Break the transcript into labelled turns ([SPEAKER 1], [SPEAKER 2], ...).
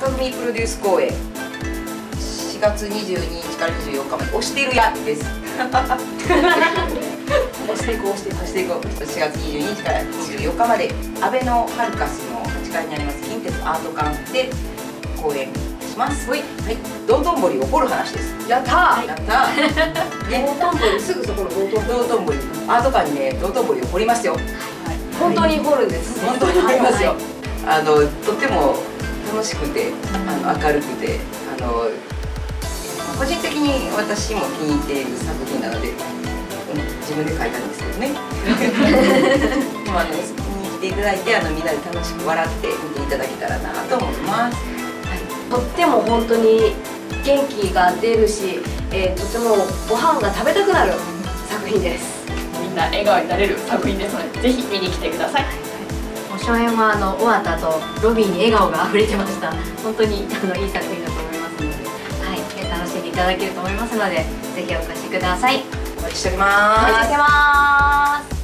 [SPEAKER 1] 赤組プロデュース公演。4月22日から24日まで。押してるやです。押していこう押していこう。押していこう4月22日から24日まで。アベノハルカスの8階にあります。近鉄アート館で公演します。はい、はい、道頓堀起こる話です。
[SPEAKER 2] やったー。
[SPEAKER 1] やったー。ね。
[SPEAKER 2] 道頓堀すぐそこの道頓堀。
[SPEAKER 1] アート館にね道頓堀起こりますよ。
[SPEAKER 2] 本当に掘るんです。
[SPEAKER 1] 本当にありますよ。あのとっても楽しくて、あの明るくて、あの個人的に私も気に入っている作品なので、うん自分で書いたんですけどね。でもあの見に来ていただいて、あのみんなで楽しく笑って見ていただけたらなと思います。
[SPEAKER 2] とっても本当に元気が出るし、えーとてもご飯が食べたくなる作品です
[SPEAKER 3] みんな笑顔になれる作品ですのでぜひ見に来てください
[SPEAKER 4] 初演はあの終わった後ロビーに笑顔が溢れてました。本当にあのいい作品だと思いますので、はい、楽しんでいただけると思いますのでぜひお越しください。
[SPEAKER 1] お待ちしており
[SPEAKER 4] お待ち
[SPEAKER 1] ます
[SPEAKER 4] して。ます